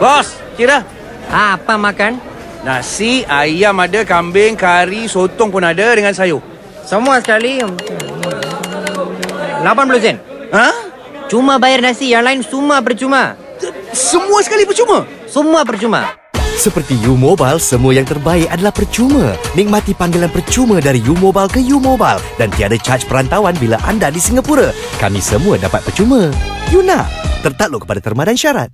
Bos, kira. Ha, apa makan? Nasi, ayam ada, kambing, kari, sotong pun ada dengan sayur. Semua sekali. 80 sen. Ha? Cuma bayar nasi, yang lain semua percuma. Semua sekali percuma? Semua percuma. Seperti U Mobile, semua yang terbaik adalah percuma. Nikmati panggilan percuma dari U Mobile ke U Mobile dan tiada charge perantauan bila anda di Singapura. Kami semua dapat percuma. Yuna, tertakluk kepada terma dan syarat.